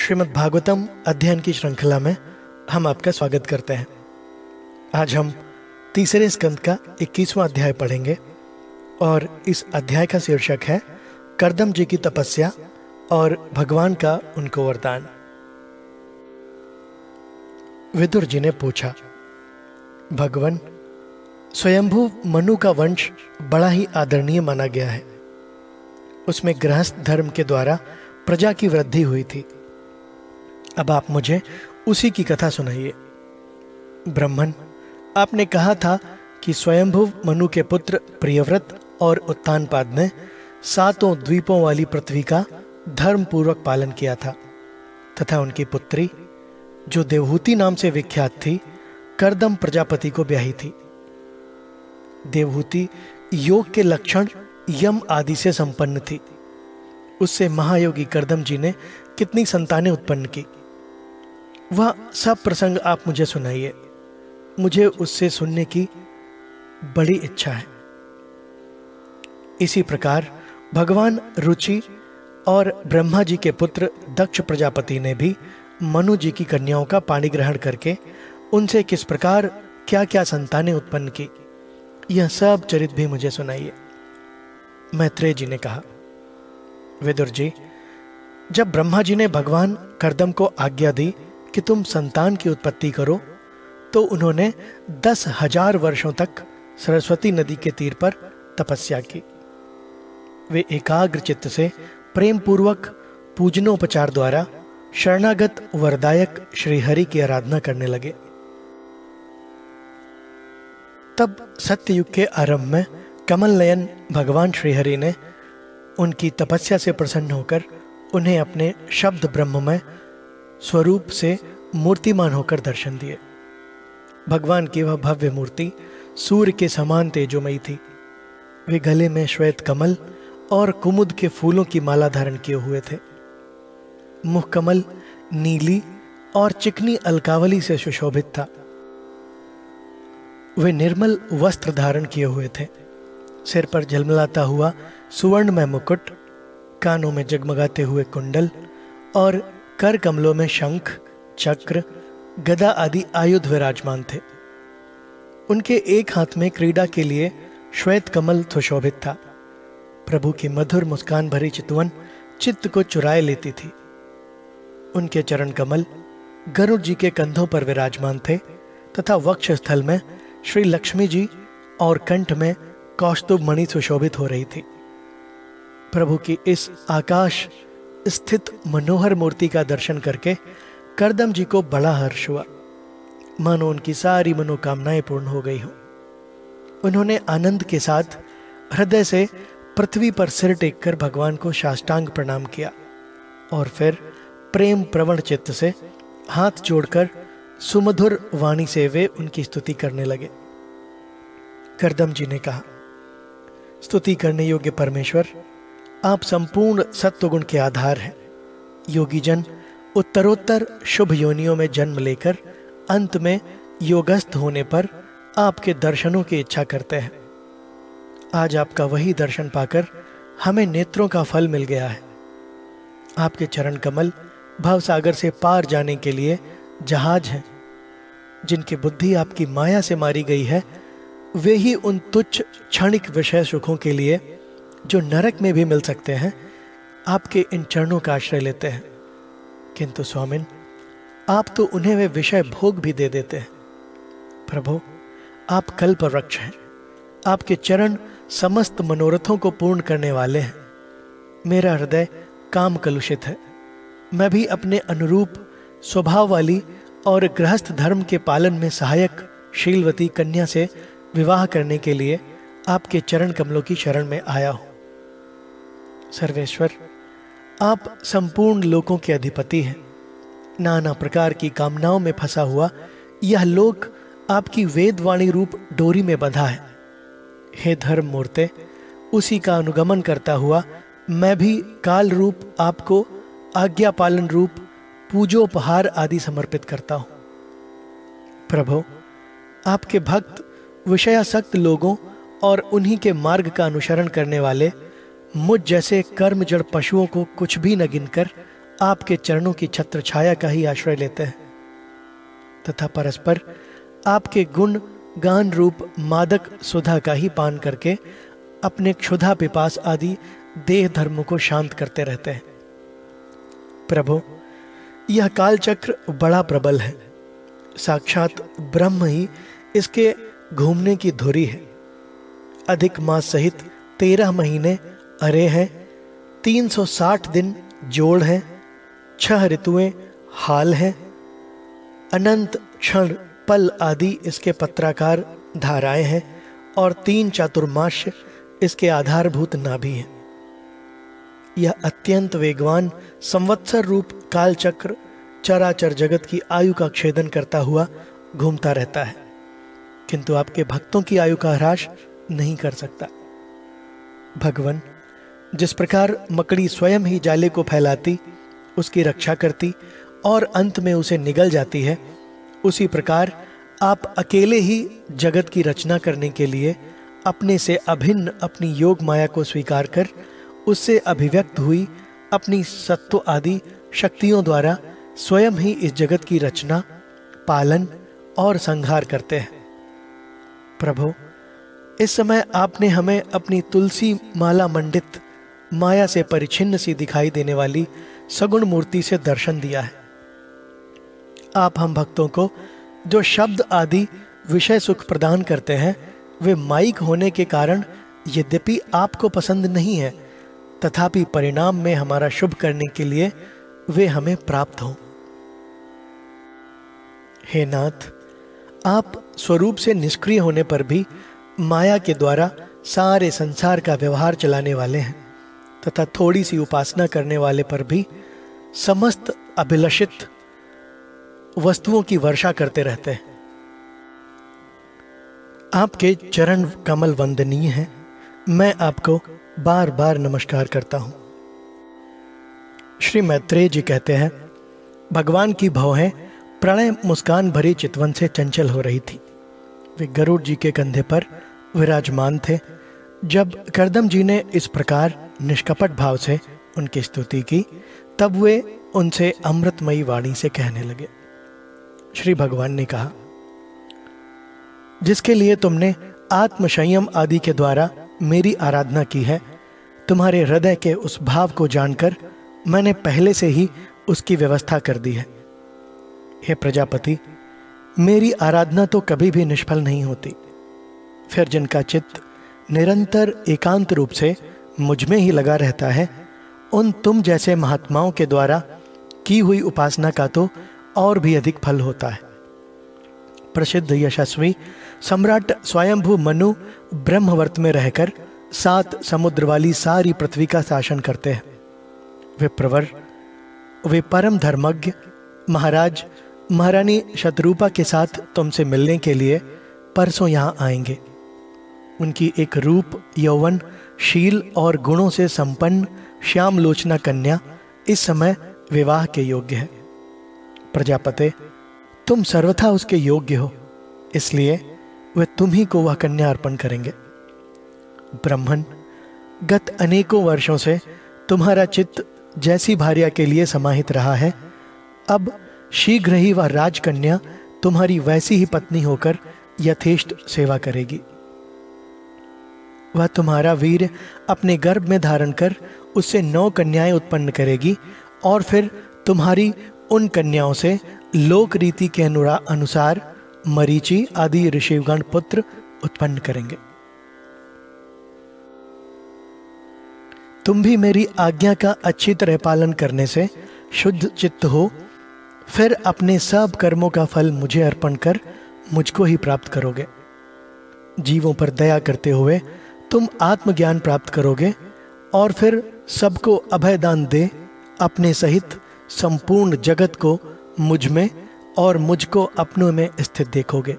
श्रीमद् भागवतम अध्ययन की श्रृंखला में हम आपका स्वागत करते हैं। आज हम तीसरे स्कंद का 21वां अध्याय पढ़ेंगे और इस अध्याय का शीर्षक है, करदम जी की तपस्या और भगवान का उनको वरदान। विदुर जी ने पूछा, भगवान, स्वयंभू मनु का वंश बड़ा ही आदरणीय माना गया है। उसमें गृहस्थ धर्म के द्वारा प्रजा की वृद्धि हुई थी। अब आप मुझे उसी की कथा सुनाइए। ब्राह्मण आपने कहा था कि स्वयंभू मनु के पुत्र प्रियव्रत और उत्तानपाद ने सातों द्वीपों वाली पृथ्वी का धर्म पूर्वक पालन किया था, तथा उनकी पुत्री, जो देवहूति नाम से विख्यात थी, करदम प्रजापति को ब्याही थी। देवहूति योग के लक्षण यम आदि से संपन्न थी। उससे महायोगी करदम जी ने कितनी संतानें उत्पन्न की? वह सब प्रसंग आप मुझे सुनाइए। मुझे उससे सुनने की बड़ी इच्छा है। इसी प्रकार भगवान रुचि और ब्रह्मा जी के पुत्र दक्ष प्रजापति ने भी मनु जी की कन्याओं का पाणी ग्रहण करके उनसे किस प्रकार क्या क्या संतानें उत्पन्न की, यह सब चरित भी मुझे सुनाइए। मैत्रेय जी ने कहा, विदुर जी, जब ब्रह्मा जी ने भगवान करदम को आज्ञा दी कि तुम संतान की उत्पत्ति करो तो उन्होंने दस हज़ार वर्षों तक सरस्वती नदी के तीर पर तपस्या की। वे एकाग्र चित्त से प्रेम पूर्वक पूजनोपचार द्वारा शरणागत वरदायक श्रीहरि की आराधना करने लगे। तब सत्ययुग के आरंभ में कमल नयन भगवान श्रीहरि ने उनकी तपस्या से प्रसन्न होकर उन्हें अपने शब्द ब्रह्ममय स्वरूप से मूर्तिमान होकर दर्शन दिए। भगवान की वह भव्य मूर्ति सूर्य के समान तेजोमयी थी। वे गले में श्वेत कमल और कुमुद के फूलों की माला धारण किए हुए थे। मुख कमल नीली और चिकनी अलकावली से सुशोभित था। वे निर्मल वस्त्र धारण किए हुए थे। सिर पर झलमलाता हुआ सुवर्ण में मुकुट, कानों में जगमगाते हुए कुंडल और कर कमलों में शंख, चक्र, गदा आदि आयुध विराजमान थे। उनके एक हाथ में क्रीड़ा के लिए श्वेत कमल सुशोभित था। प्रभु की मधुर मुस्कान भरी चितवन चित्त को चुराए लेती थी। उनके चरण कमल गरुड़ जी के कंधों पर विराजमान थे तथा वक्ष स्थल में श्री लक्ष्मी जी और कंठ में कौस्तुभ मणि सुशोभित हो रही थी। प्रभु की इस आकाश स्थित मनोहर मूर्ति का दर्शन करके करदम जी को बड़ा हर्ष हुआ। मानो उनकी सारी मनोकामनाएँ पूर्ण हो गई हो। उन्होंने आनंद के साथ हृदय से पृथ्वी पर सिर टेककर भगवान को साष्टांग प्रणाम किया और फिर प्रेम प्रवण चित्त से हाथ जोड़कर सुमधुर वाणी से वे उनकी स्तुति करने लगे। करदम जी ने कहा, स्तुति करने योग्य परमेश्वर आप संपूर्ण सत्वगुण के आधार हैं। योगी जन उत्तरोत्तर शुभ योनियों में जन्म लेकर अंत में योगस्थ होने पर आपके दर्शनों की इच्छा करते हैं। आज आपका वही दर्शन पाकर हमें नेत्रों का फल मिल गया है। आपके चरण कमल भवसागर से पार जाने के लिए जहाज़ हैं। जिनकी बुद्धि आपकी माया से मारी गई है, वे ही उन तुच्छ क्षणिक विषय सुखों के लिए जो नरक में भी मिल सकते हैं, आपके इन चरणों का आश्रय लेते हैं। किंतु स्वामिन, आप तो उन्हें वे विषय भोग भी दे देते हैं। प्रभु, आप कल्प वृक्ष हैं। आपके चरण समस्त मनोरथों को पूर्ण करने वाले हैं। मेरा हृदय काम कलुषित है। मैं भी अपने अनुरूप स्वभाव वाली और गृहस्थ धर्म के पालन में सहायक, शीलवती कन्या से विवाह करने के लिए आपके चरण कमलों की शरण में आया हूँ। सर्वेश्वर, आप संपूर्ण लोकों के अधिपति हैं। नाना प्रकार की कामनाओं में फंसा हुआ यह लोक आपकी वेदवाणी रूप डोरी में बंधा है। हे धर्म मूर्ते उसी का अनुगमन करता हुआ मैं भी काल रूप आपको, आज्ञा पालन रूप, पूजोपहार आदि समर्पित करता हूँ। प्रभु, आपके भक्त, विषयासक्त लोगों और उन्हीं के मार्ग का अनुसरण करने वाले मुझ जैसे कर्म जड़ पशुओं को कुछ भी न गिनकर आपके चरणों की छत्र छाया का ही आश्रय लेते हैं। तथा परस्पर आपके गुण, गान रूप, मादक, सुधा का ही पान करके अपने क्षुधा, पिपास आदि देह धर्म को शांत करते रहते हैं। प्रभु, यह कालचक्र बड़ा प्रबल है। साक्षात ब्रह्म ही इसके घूमने की धुरी है। अधिक मास सहित तेरह महीने अरे हैं। 360 दिन जोड़ हैं। छह ऋतुएँ हाल हैं। अनंत क्षण पल आदि इसके पत्राकार धाराएँ हैं और तीन चातुर्माश इसके आधारभूत नाभि हैं। यह अत्यंत वेगवान संवत्सर रूप कालचक्र चराचर जगत की आयु का छेदन करता हुआ घूमता रहता है। किंतु आपके भक्तों की आयु का ह्रास नहीं कर सकता। भगवान जिस प्रकार मकड़ी स्वयं ही जाले को फैलाती, उसकी रक्षा करती और अंत में उसे निगल जाती है, उसी प्रकार आप अकेले ही जगत की रचना करने के लिए अपने से अभिन्न अपनी योग माया को स्वीकार कर, उससे अभिव्यक्त हुई अपनी सत्व आदि शक्तियों द्वारा स्वयं ही इस जगत की रचना, पालन और संहार करते हैं। प्रभु, इस समय आपने हमें अपनी तुलसी माला मंडित माया से परिचिन्न सी दिखाई देने वाली सगुण मूर्ति से दर्शन दिया है। आप हम भक्तों को जो शब्द आदि विषय सुख प्रदान करते हैं, वे माइक होने के कारण यद्यपि आपको पसंद नहीं है, तथापि परिणाम में हमारा शुभ करने के लिए वे हमें प्राप्त हों। हे नाथ, आप स्वरूप से निष्क्रिय होने पर भी माया के द्वारा सारे संसार का व्यवहार चलाने वाले हैं। तथा थोड़ी सी उपासना करने वाले पर भी समस्त अभिलषित वस्तुओं की वर्षा करते रहते हैं। आपके चरण कमल वंदनीय हैं। मैं आपको बार बार नमस्कार करता हूँ। श्री मैत्रेय जी कहते हैं, भगवान की भवें प्रणय मुस्कान भरी चितवन से चंचल हो रही थी। वे गरुड़ जी के कंधे पर विराजमान थे। जब करदम जी ने इस प्रकार निष्कपट भाव से उनकी स्तुति की, तब वे उनसे अमृतमयी वाणी से कहने लगे। श्री भगवान ने कहा, जिसके लिए तुमने आत्मसंयम आदि के द्वारा मेरी आराधना की है, तुम्हारे हृदय के उस भाव को जानकर मैंने पहले से ही उसकी व्यवस्था कर दी है। हे प्रजापति, मेरी आराधना तो कभी भी निष्फल नहीं होती। फिर जिनका चित्त निरंतर एकांत रूप से मुझमें ही लगा रहता है। उन तुम जैसे महात्माओं के द्वारा की हुई उपासना का तो और भी अधिक फल होता है। प्रसिद्ध यशस्वी सम्राट स्वयंभू मनु ब्रह्मवर्त में रहकर सात समुद्र वाली सारी पृथ्वी का शासन करते हैं। वे प्रवर वे परम धर्मज्ञ, महाराज, महारानी शत्रुपा के साथ तुमसे मिलने के लिए परसों यहाँ आएँगे। उनकी एक रूप, यौवन शील और गुणों से संपन्न श्याम लोचना कन्या इस समय विवाह के योग्य है। प्रजापते, तुम सर्वथा उसके योग्य हो, इसलिए वे तुम ही को वह कन्या अर्पण करेंगे। ब्राह्मण, गत अनेकों वर्षों से तुम्हारा चित्त जैसी भार्या के लिए समाहित रहा है, अब शीघ्र ही वह राजकन्या तुम्हारी वैसी ही पत्नी होकर यथेष्ट सेवा करेगी। वह तुम्हारा वीर अपने गर्भ में धारण कर उससे नौ कन्याएँ उत्पन्न करेगी और फिर तुम्हारी उन कन्याओं से लोक रीति के अनुसार मरीचि आदि ऋषिगण पुत्र उत्पन्न करेंगे। तुम भी मेरी आज्ञा का अच्छी तरह पालन करने से शुद्ध चित्त हो। फिर अपने सब कर्मों का फल मुझे अर्पण कर मुझको ही प्राप्त करोगे। जीवों पर दया करते हुए तुम आत्मज्ञान प्राप्त करोगे और फिर सबको अभय दान दे अपने सहित संपूर्ण जगत को मुझमें और मुझको अपनों में स्थित देखोगे।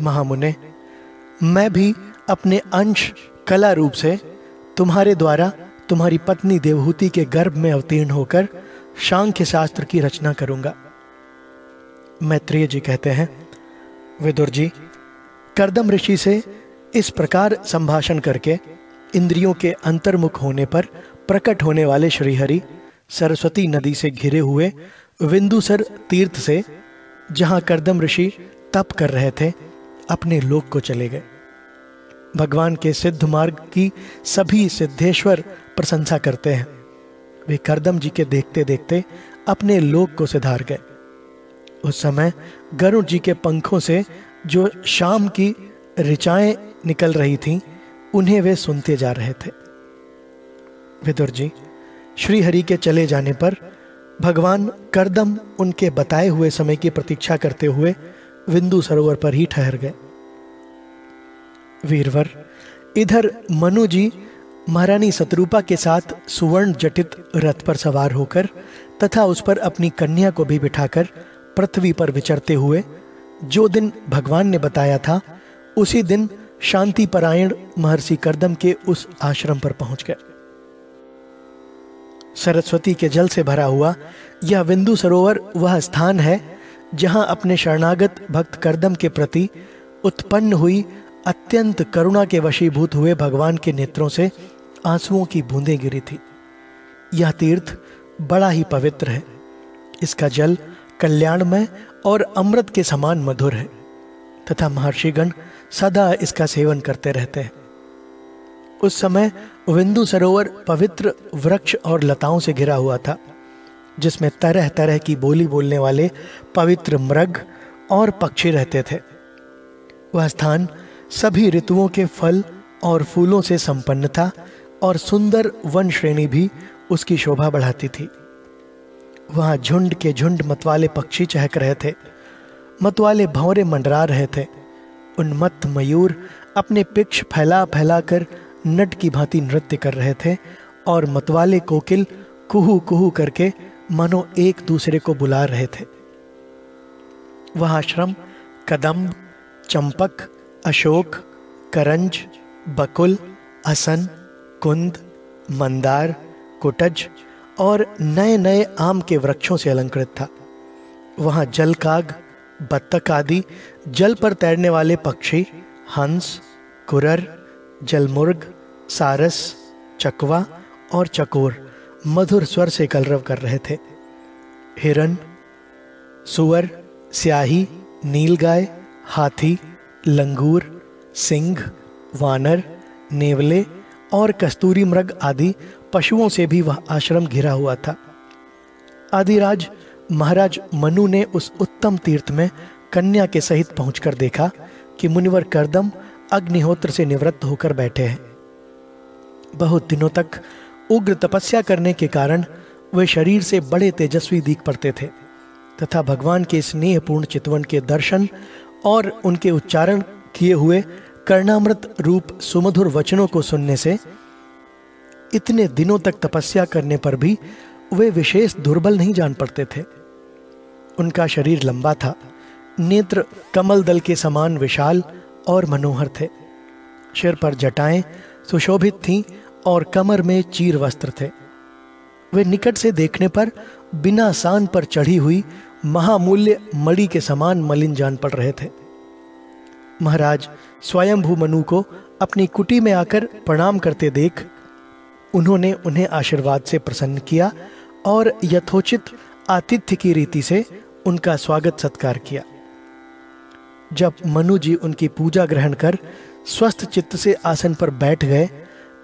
महामुने, मैं भी अपने अंश कला रूप से तुम्हारे द्वारा तुम्हारी पत्नी देवहूति के गर्भ में अवतीर्ण होकर सांख्य शास्त्र की रचना करूँगा। मैत्रेय जी कहते हैं, विदुर जी, करदम ऋषि से इस प्रकार संभाषण करके इंद्रियों के अंतर्मुख होने पर प्रकट होने वाले श्रीहरि सरस्वती नदी से घिरे हुए विंदुसर तीर्थ से, जहाँ करदम ऋषि तप कर रहे थे, अपने लोक को चले गए। भगवान के सिद्ध मार्ग की सभी सिद्धेश्वर प्रशंसा करते हैं। वे करदम जी के देखते देखते अपने लोक को सिधार गए। उस समय गरुड़ जी के पंखों से जो शाम की ऋचाएँ निकल रही थीं, उन्हें वे सुनते जा रहे थे। विदुर जी श्री हरि के चले जाने पर भगवान करदम उनके बताए हुए समय की प्रतीक्षा करते हुए विंदु सरोवर पर ही ठहर गए। वीरवर, इधर मनु जी महारानी सतरूपा के साथ सुवर्ण जटित रथ पर सवार होकर तथा उस पर अपनी कन्या को भी बिठाकर पृथ्वी पर विचरते हुए जो दिन भगवान ने बताया था, उसी दिन शांति परायण महर्षि करदम के उस आश्रम पर पहुँच गए। सरस्वती के जल से भरा हुआ यह बिंदु सरोवर वह स्थान है जहाँ अपने शरणागत भक्त करदम के प्रति उत्पन्न हुई अत्यंत करुणा के वशीभूत हुए भगवान के नेत्रों से आंसुओं की बूंदें गिरी थी। यह तीर्थ बड़ा ही पवित्र है। इसका जल कल्याणमय और अमृत के समान मधुर है। तथा महर्षिगण सदा इसका सेवन करते रहते हैं। उस समय विंदु सरोवर पवित्र वृक्ष और लताओं से घिरा हुआ था, जिसमें तरह तरह की बोली बोलने वाले पवित्र मृग और पक्षी रहते थे। वह स्थान सभी ऋतुओं के फल और फूलों से संपन्न था और सुंदर वन श्रेणी भी उसकी शोभा बढ़ाती थी। वहाँ झुंड के झुंड मतवाले पक्षी चहक रहे थे, मतवाले भंवरे मंडरा रहे थे उन्मत्त मयूर अपने पिक्ष फैला फैला कर नट की भांति नृत्य कर रहे थे और मतवाले कोकिल कुहू कुहू करके मानो एक दूसरे को बुला रहे थे। वह आश्रम, कदम्ब, चंपक, अशोक, करंज, बकुल असन कुंद, मंदार, कुटज और नए नए आम के वृक्षों से अलंकृत था। वहाँ जलकाग बत्तख आदि जल पर तैरने वाले पक्षी, हंस, कुरर, जलमुर्ग, सारस, चकवा और चकोर मधुर स्वर से कलरव कर रहे थे। हिरन, सुअर, स्याही, नीलगाय, हाथी, लंगूर, सिंह, वानर, नेवले और कस्तूरी मृग आदि पशुओं से भी वह आश्रम घिरा हुआ था। आदिराज महाराज मनु ने उस उत्तम तीर्थ में कन्या के सहित पहुंचकर देखा कि मुनिवर करदम अग्निहोत्र से निवृत्त होकर बैठे हैं। बहुत दिनों तक उग्र तपस्या करने के कारण वे शरीर से बड़े तेजस्वी दीख पड़ते थे, तथा भगवान के स्नेहपूर्ण चितवन के दर्शन और उनके उच्चारण किए हुए कर्णामृत रूप सुमधुर वचनों को सुनने से इतने दिनों तक तपस्या करने पर भी वे विशेष दुर्बल नहीं जान पड़ते थे। उनका शरीर लंबा था। नेत्र कमल दल के समान विशाल और मनोहर थे। सिर पर जटाएँ सुशोभित थीं और कमर में चीर वस्त्र थे। वे निकट से देखने पर बिना सान पर चढ़ी हुई महामूल्य मणि के समान मलिन जान पड़ रहे थे। महाराज स्वयंभू मनु को अपनी कुटी में आकर प्रणाम करते देख उन्होंने उन्हें आशीर्वाद से प्रसन्न किया और यथोचित आतिथ्य की रीति से उनका स्वागत सत्कार किया। जब मनु जी उनकी पूजा ग्रहण कर स्वस्थ चित्त से आसन पर बैठ गए,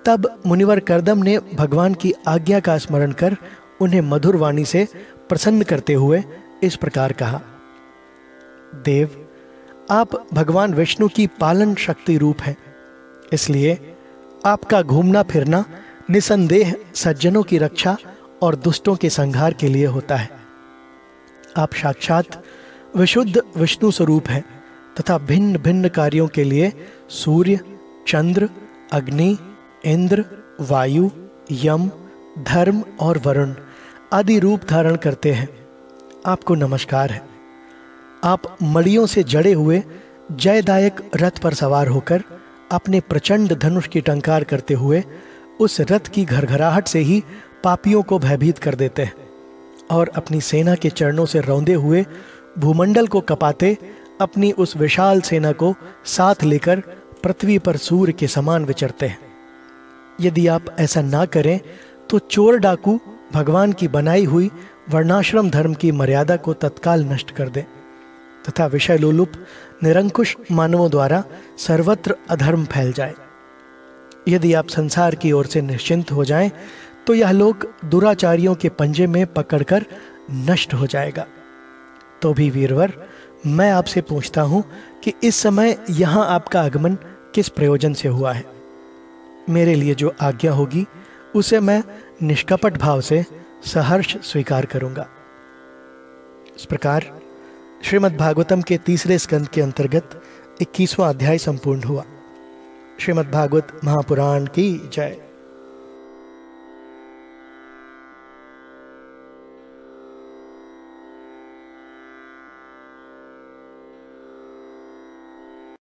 तब मुनिवर करदम ने भगवान की आज्ञा का स्मरण कर उन्हें मधुर वाणी से प्रसन्न करते हुए इस प्रकार कहा, देव, आप भगवान विष्णु की पालन शक्ति रूप हैं। इसलिए आपका घूमना फिरना निसंदेह सज्जनों की रक्षा और दुष्टों के संहार के लिए होता है। आप साक्षात विशुद्ध विष्णु स्वरूप हैं तथा भिन्न भिन्न कार्यों के लिए सूर्य, चंद्र, अग्नि, इंद्र, वायु, यम, धर्म और वरुण आदि रूप धारण करते हैं। आपको नमस्कार है। आप मड़ियों से जड़े हुए जयदायक रथ पर सवार होकर अपने प्रचंड धनुष की टंकार करते हुए उस रथ की घरघराहट से ही पापियों को भयभीत कर देते हैं। और अपनी सेना के चरणों से रौंदे हुए भूमंडल को कपाते अपनी उस विशाल सेना को साथ लेकर पृथ्वी पर सूर्य के समान विचरते हैं। यदि आप ऐसा ना करें तो चोर डाकू भगवान की बनाई हुई वर्णाश्रम धर्म की मर्यादा को तत्काल नष्ट कर दे तथा विषय लोलुप निरंकुश मानवों द्वारा सर्वत्र अधर्म फैल जाए। यदि आप संसार की ओर से निश्चिंत हो जाएँ, तो यह लोग दुराचारियों के पंजे में पकड़कर नष्ट हो जाएगा। तो भी वीरवर, मैं आपसे पूछता हूँ कि इस समय यहाँ आपका आगमन किस प्रयोजन से हुआ है? मेरे लिए जो आज्ञा होगी, उसे मैं निष्कपट भाव से सहर्ष स्वीकार करूँगा। इस प्रकार श्रीमद् भागवतम के तीसरे स्कंद के अंतर्गत इक्कीसवां अध्याय संपूर्ण हुआ। श्रीमद् भागवत महापुराण की जय।